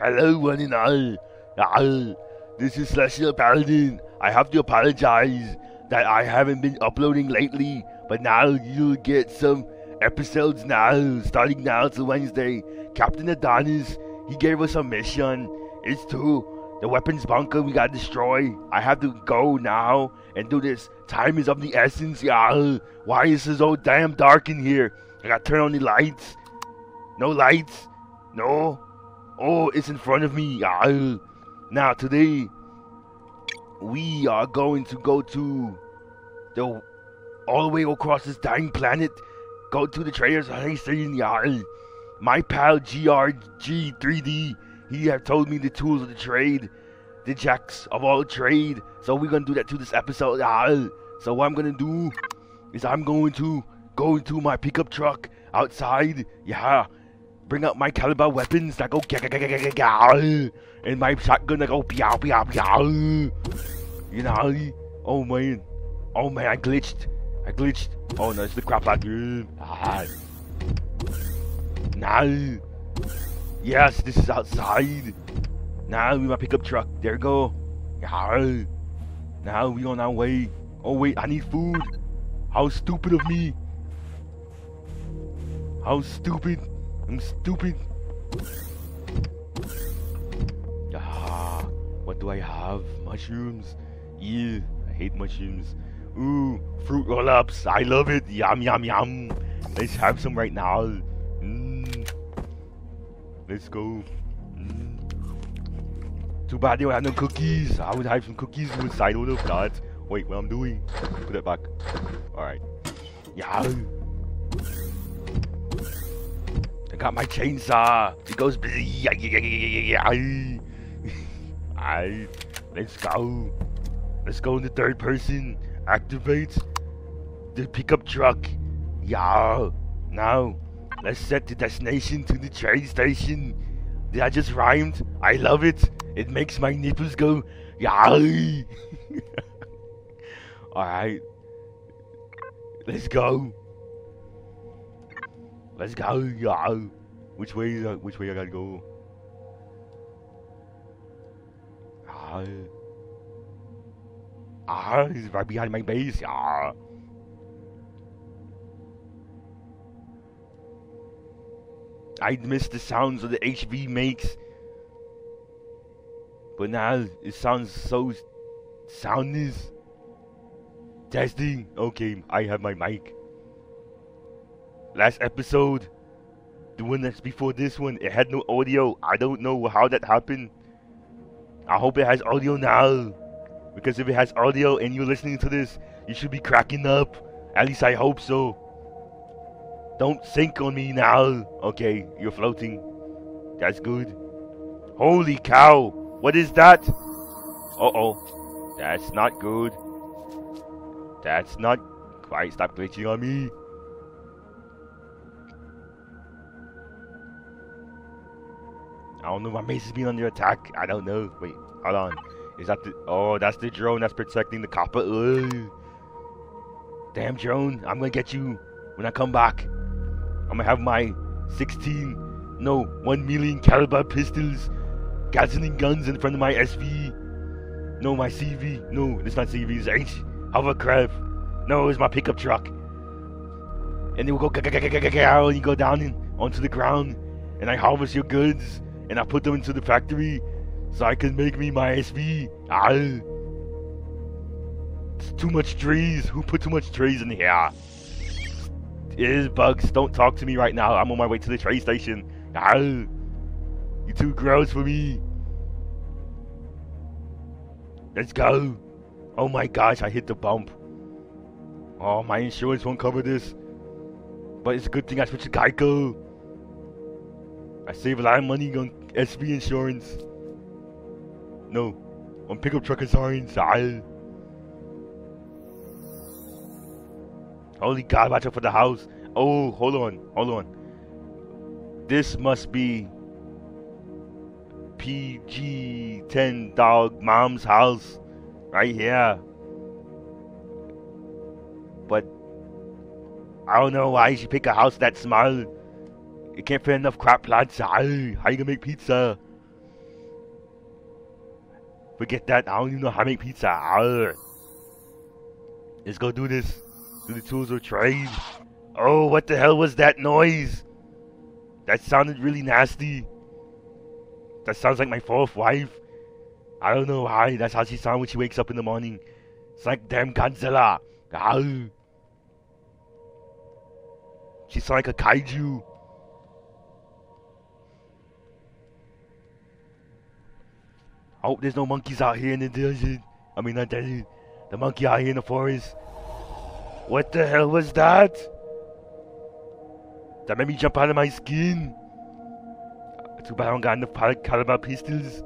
Hello, one and all. Ah, this is Celestial Paladin. I have to apologize that I haven't been uploading lately, but now you'll get some episodes now, starting now till Wednesday. Captain Adonis, he gave us a mission. It's to the weapons bunker we gotta destroy. I have to go now and do this. Time is of the essence, y'all. Why is it so damn dark in here? I gotta turn on the lights. No lights. No. Oh, it's in front of me. Now today, we are going to go to the all the way across this dying planet. Go to the traders. My pal GRG3D, he have told me the tools of the trade, the jacks of all trade. So we're gonna do that to this episode. So what I'm gonna do is I'm going to go into my pickup truck outside, yeah. Bring out my caliber weapons that go ga ga ga ga ga ga, and my shotgun that go meow meow meow. You know, oh man, oh man, I glitched, I glitched. Oh no, it's the crap again. Ah. Now, yes, this is outside. Now we my pickup truck. There we go. Yeah. Now we on our way. Oh wait, I need food. How stupid of me. How stupid. I'm stupid. Ah, what do I have? Mushrooms. Yeah, I hate mushrooms. Ooh, fruit roll-ups. I love it. Yum, yum, yum. Let's have some right now. Mm. Let's go. Mm. Too bad they don't have no cookies. I would have some cookies inside of that. Wait, what I'm doing? Put it back. Alright. Yeah. Got my chainsaw. It goes. Alright. Let's go. Let's go in the third person. Activate the pickup truck. Yeah. Now, let's set the destination to the train station. Did I just rhymed? I love it. It makes my nipples go. Yeah. Alright. Let's go. Let's go, yo. Which way? Uh, which way I gotta go? Ah. Ah, he's right behind my base. Ah. I miss the sounds of the HV makes. But now it sounds so soundless. Testing. Okay, I have my mic. Last episode, the one that's before this one, it had no audio. I don't know how that happened. I hope it has audio now. Because if it has audio and you're listening to this, you should be cracking up. At least I hope so. Don't sink on me now. Okay, you're floating. That's good. Holy cow. What is that? Uh oh. That's not good. That's not quite. Stop glitching on me. Don't know. My base is being under attack. I don't know. Wait, hold on. Is that the? Oh, that's the drone that's protecting the copper. Ugh. Damn drone! I'm gonna get you when I come back. I'm gonna have my 16, no, 1 million caliber pistols, gasoline guns in front of my SV. No, my CV. No, it's not CV. It's H. Hovercraft. No, it's my pickup truck. And they will go and you go down onto the ground, and I harvest your goods, and I put them into the factory, so I can make me my SV. Ah. It's too much trees. Who put too much trees in here? It is bugs. Don't talk to me right now. I'm on my way to the train station. Ah. You too gross for me. Let's go. Oh my gosh, I hit the bump. Oh, my insurance won't cover this. But it's a good thing I switched to Geico. I save a lot of money on SV insurance. No, on pickup truck insurance. Ah. Holy God, watch out for the house. Oh, hold on, hold on. This must be PG 10 dog mom's house right here. But I don't know why she pick a house that small. It can't fit enough crap plants. How you gonna make pizza? Forget that. I don't even know how to make pizza. Let's go do this. Do the tools of trade. Oh, what the hell was that noise? That sounded really nasty. That sounds like my fourth wife. I don't know why. That's how she sounds when she wakes up in the morning. It's like damn Godzilla. She sounds like a kaiju. I hope there's no monkeys out here in the desert. I mean, not desert. The monkey out here in the forest. What the hell was that? That made me jump out of my skin. Too bad I don't got enough caliber pistols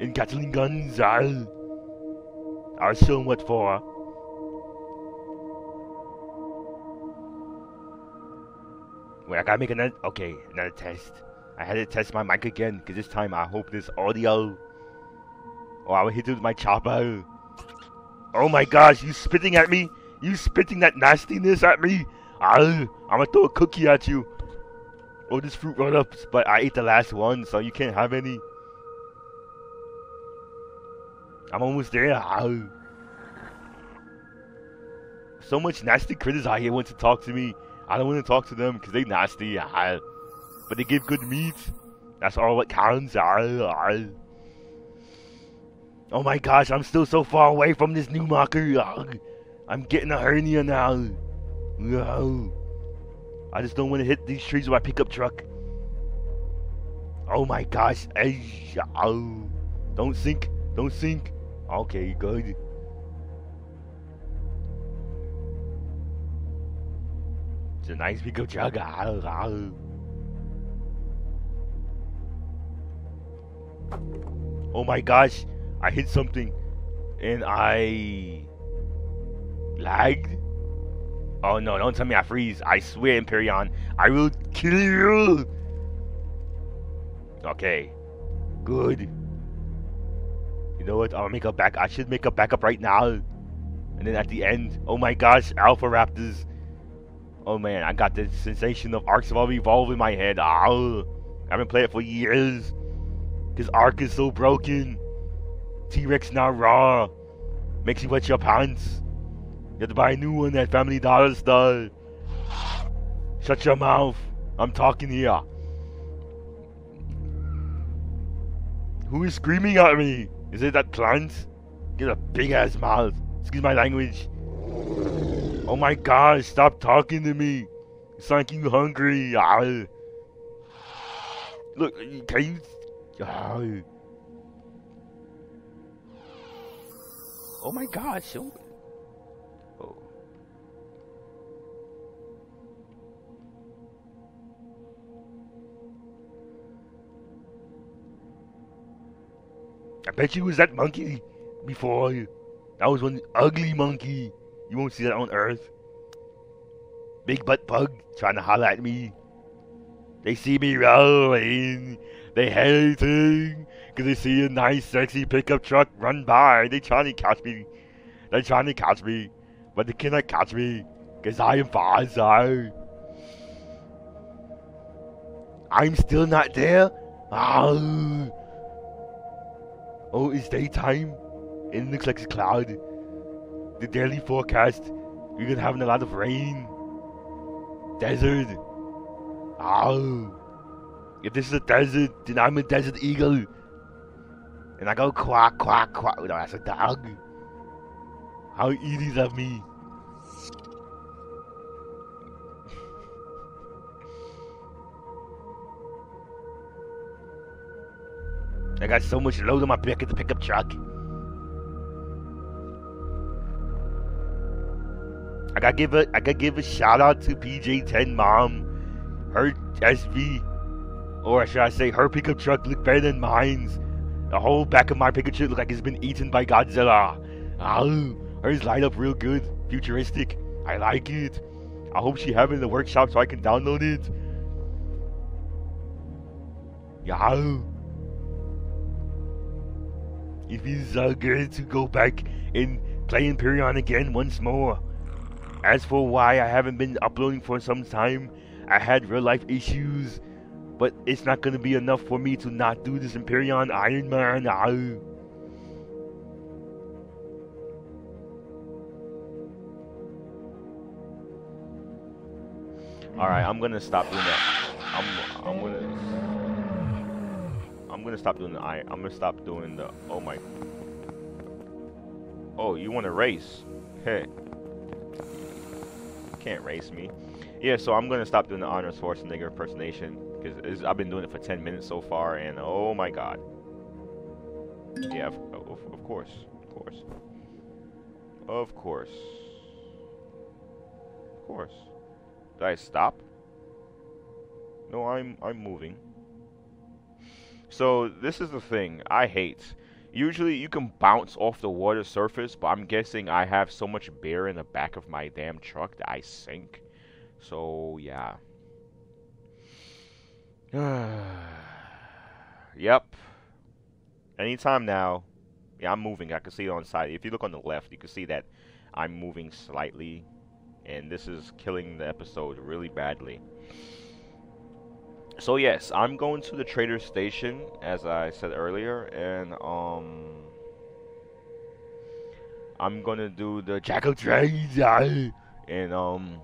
and Gatling guns. I'll, I'll show what for. Wait, I gotta make another. Okay, another test. I had to test my mic again because this time I hope this audio. Oh, I will hit it with my chopper. Oh my gosh, you spitting at me? You spitting that nastiness at me? I'm gonna throw a cookie at you. Oh, this fruit roll ups, but I ate the last one, so you can't have any. I'm almost there. So much nasty critters out here want to talk to me. I don't want to talk to them because they nasty. But they give good meat. That's all what counts. Ow. Oh my gosh, I'm still so far away from this new marker. I'm getting a hernia now. I just don't want to hit these trees with my pickup truck. Oh my gosh. Don't sink. Don't sink. Okay, good. It's a nice pickup truck. Oh my gosh. I hit something and I lagged. Oh no, don't tell me I freeze. I swear, Empyrion, I will kill you. Okay. Good. You know what? I'll make a back I should make a backup right now. And then at the end, oh my gosh, Alpha Raptors. Oh man, I got the sensation of Arcs of Evolve in my head. Oh, I haven't played it for years. Cause Ark is so broken. T-Rex now raw. Makes you wet your pants. You have to buy a new one at Family Dollar store. Shut your mouth. I'm talking here. Who is screaming at me? Is it that plant? Get a big ass mouth. Excuse my language. Oh my god, stop talking to me. It's like you hungry. Look, can you... Oh my gosh. Oh. I bet you was that monkey before. That was one ugly monkey. You won't see that on Earth. Big butt bug trying to holler at me. They see me rolling. They hating. Because they see a nice, sexy pickup truck run by. They trying to catch me. They trying to catch me. But they cannot catch me. Because I am Farzar. I'm still not there? Oh. Oh, it's daytime. It looks like a cloud. The daily forecast. We're gonna have a lot of rain. Desert. Oh. If this is a desert, then I'm a desert eagle. And I go quack, quack, quack. No, that's a dog. How easy is that me. I got so much load on my back at the pickup truck. I gotta give a I gotta give a shout out to PJ10 mom. Her SV, or should I say, her pickup truck looked better than mine's. The whole back of my pickup truck look like it's been eaten by Godzilla. Oh, hers light up real good, futuristic. I like it. I hope she have it in the workshop so I can download it. Yeah. It feels so good to go back and play Empyrion again once more. As for why I haven't been uploading for some time, I had real life issues but it's not going to be enough for me to not do this Empyrion Iron Man. Ow. All right, I'm gonna stop doing that. I'm I'm gonna I'm gonna stop doing the iron. I'm gonna stop doing the. Oh my. Oh, you want to race? Hey, can't race me. Yeah, so I'm gonna stop doing the Arnold Schwarzenegger impersonation because I've been doing it for 10 minutes so far, and oh my god. Yeah, of, of, of course, of course, of course, of course. Did I stop? No, I'm I'm moving. So this is the thing I hate. Usually you can bounce off the water surface, but I'm guessing I have so much beer in the back of my damn truck that I sink. So yeah. yep. Anytime now. Yeah, I'm moving. I can see it on the side. If you look on the left, you can see that I'm moving slightly and this is killing the episode really badly. So yes, I'm going to the trader station as I said earlier, and um, I'm gonna do the jackal trade and um,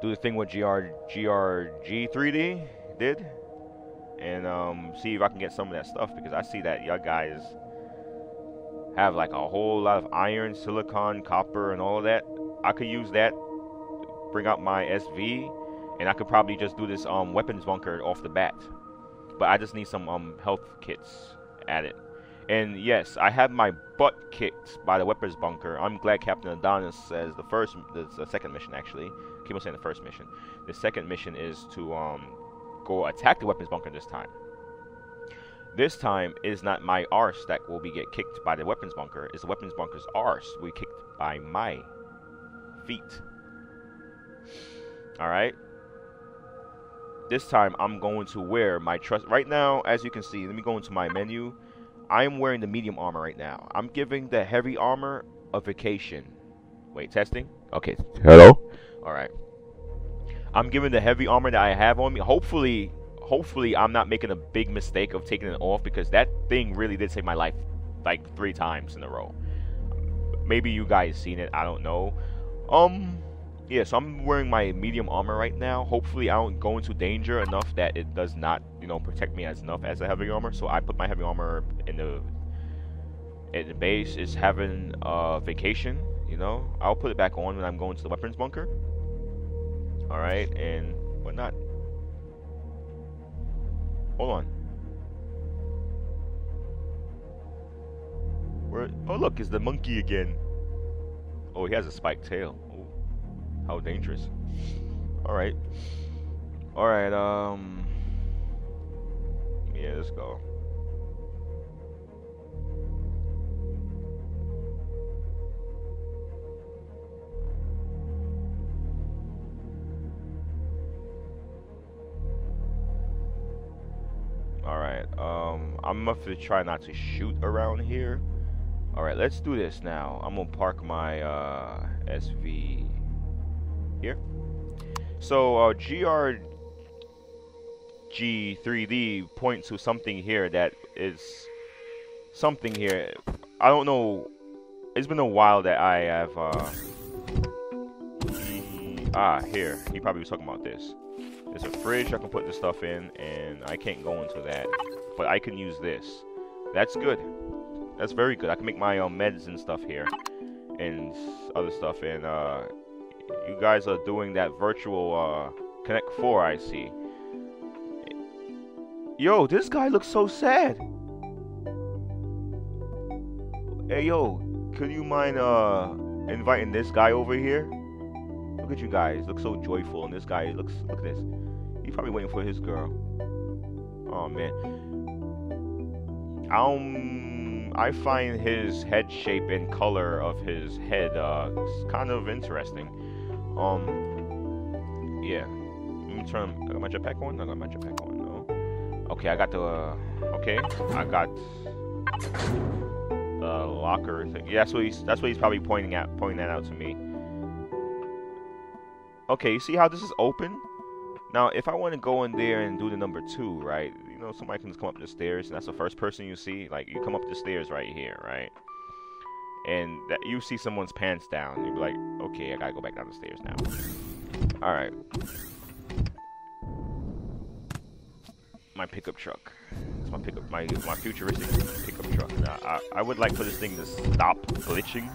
do the thing what GR GRG 3D did, and um, see if I can get some of that stuff because I see that y'all guys have like a whole lot of iron, silicon, copper, and all of that. I could use that, bring out my SV, and I could probably just do this um, weapons bunker off the bat. But I just need some um, health kits added. And yes, I have my butt kicked by the weapons bunker. I'm glad Captain Adonis says the first, the, the second mission actually. Keep on saying the first mission. The second mission is to um, go attack the weapons bunker this time. This time is not my arse that will be get kicked by the weapons bunker. It's the weapons bunker's arse be kicked by my feet. Alright? This time I'm going to wear my trust. Right now, as you can see, let me go into my menu. I am wearing the medium armor right now. I'm giving the heavy armor a vacation. Wait, testing? Okay. Hello? Alright. I'm giving the heavy armor that I have on me. Hopefully, hopefully I'm not making a big mistake of taking it off because that thing really did save my life like three times in a row. Maybe you guys seen it. I don't know. Um, yeah, so I'm wearing my medium armor right now. Hopefully I don't go into danger enough that it does not, you know, protect me as enough as a heavy armor. So I put my heavy armor in the in the base. Is having a vacation, you know. I'll put it back on when I'm going to the weapons bunker. Alright, and whatnot. Hold on. Where oh look, it's the monkey again. Oh, he has a spiked tail. How dangerous. Alright. Alright, um... Yeah, let's go. Alright, um, I'm gonna try not to shoot around here. Alright, let's do this now. I'm gonna park my uh, SV here. So uh, GRG3D points to something here that is something here. I don't know. It's been a while that I have. Uh, ah, here. He probably was talking about this. There's a fridge I can put the stuff in, and I can't go into that. But I can use this. That's good. That's very good. I can make my own meds and stuff here. And other stuff. And uh, you guys are doing that virtual uh, Connect 4, I see. Yo, this guy looks so sad. Hey, yo, could you mind uh, inviting this guy over here? Look at you guys. Look so joyful. And this guy looks, look at this. He's probably waiting for his girl. Oh, man. Um I find his head shape and color of his head uh, kind of interesting. Um, yeah. Let me turn. I got my jetpack on. I got my jetpack on. No. Okay, I got the. Uh, okay, I got the locker thing. Yeah, that's what he's. That's what he's probably pointing at. Pointing that out to me. Okay, you see how this is open? Now, if I want to go in there and do the number two, right? you know, somebody can just come up the stairs, and that's the first person you see. Like, you come up the stairs right here, right? And that you see someone's pants down. You'd be like, okay, I gotta go back down the stairs now. All right. My pickup truck. It's my pickup, my my futuristic pickup truck. Now, I I would like for this thing to stop glitching.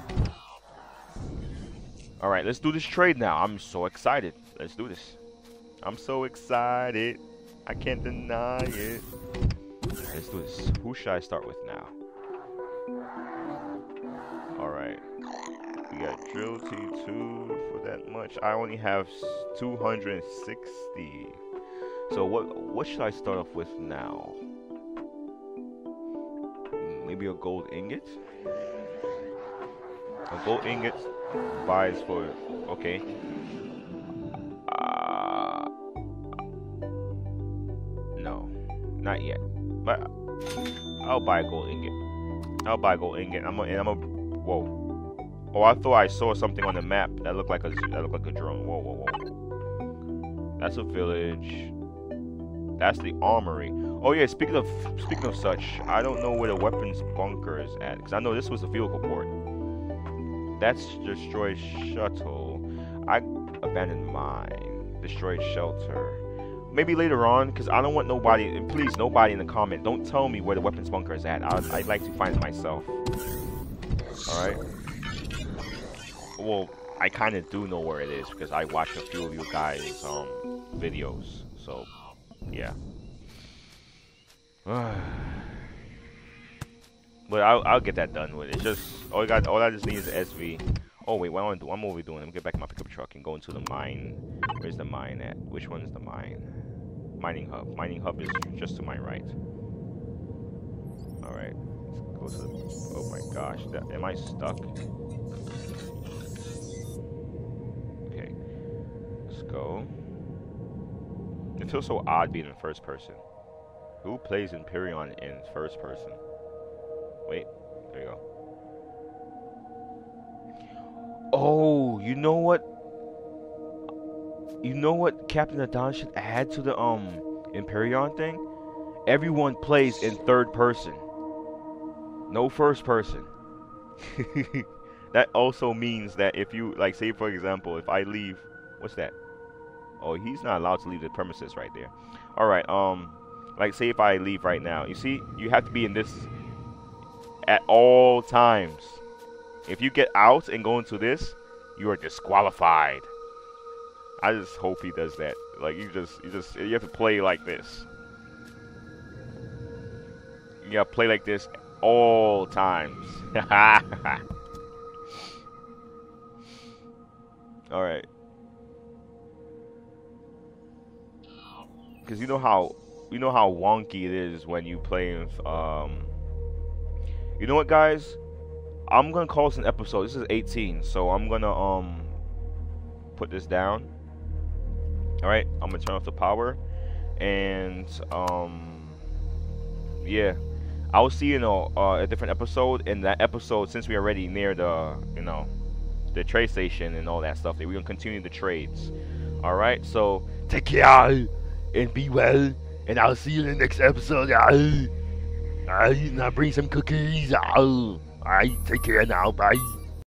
All right, let's do this trade now. I'm so excited. Let's do this. I'm so excited. I can't deny it. Let's do this. Who should I start with now? Drill T2 for that much. I only have 260. So what what should I start off with now? Maybe a gold ingot? A gold ingot buys for okay. Uh, no, not yet. But I'll buy a gold ingot. I'll buy a gold ingot. I'm a, and I'm a whoa. Oh, I thought I saw something on the map that looked like a that looked like a drone. Whoa, whoa, whoa. That's a village. That's the armory. Oh yeah, speaking of speaking of such, I don't know where the weapons bunker is at because I know this was the vehicle port. That's destroyed shuttle. I abandoned mine. Destroyed shelter. Maybe later on, because I don't want nobody, and please, nobody in the comment, don't tell me where the weapons bunker is at. I, I'd like to find it myself. Alright? Well, I kind of do know where it is, because I watched a few of you guys' um, videos. So, yeah. but I'll, I'll get that done with. It's just all I got. All I just need is SV. Oh wait, what I doing? What am I doing? Let me get back in my pickup truck and go into the mine. Where's the mine at? Which one is the mine? Mining hub. Mining hub is just to my right. All right. Let's go to the. Oh my gosh, that, am I stuck? Go. It feels so odd being in first person. Who plays Empyrion in first person? Wait, there you go. Oh, you know what? You know what Captain Adon should add to the um Empyrion thing? Everyone plays in third person. No first person. that also means that if you like say for example, if I leave what's that? Oh, he's not allowed to leave the premises right there. Alright, um like say if I leave right now, you see, you have to be in this at all times. If you get out and go into this, you are disqualified. I just hope he does that. Like you just you just you have to play like this. You gotta play like this all times. Alright. Cause you know how you know how wonky it is when you play with um you know what guys? I'm gonna call this an episode. This is 18, so I'm gonna um put this down. Alright, I'm gonna turn off the power and um yeah. I'll see you in a, uh, a different episode. In that episode, since we're already near the you know the trade station and all that stuff, we're gonna continue the trades. Alright, so take care and be well, and I'll see you in the next episode. I, I, bring some cookies. I'll, I take care now. Bye.